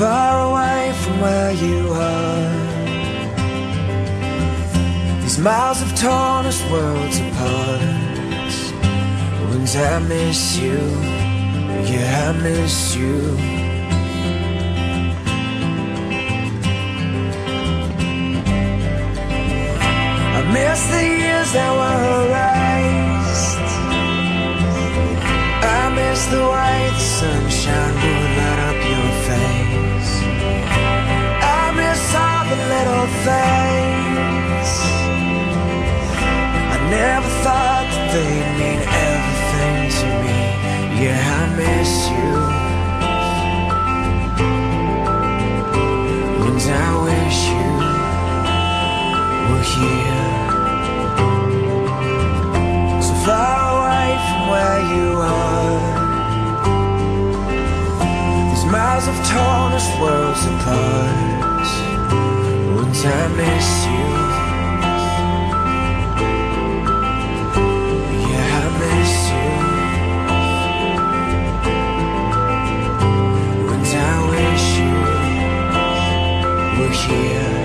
where you are. These miles have torn us worlds apart. Once I miss you, yeah, I miss you. I miss the years that were erased. I miss the way the sunshine things. I never thought that they'd mean everything to me. Yeah, I miss you. And I wish you were here. So far away from where you are. These miles have torn us worlds apart. I miss you Yeah, I miss you. And I wish you were here.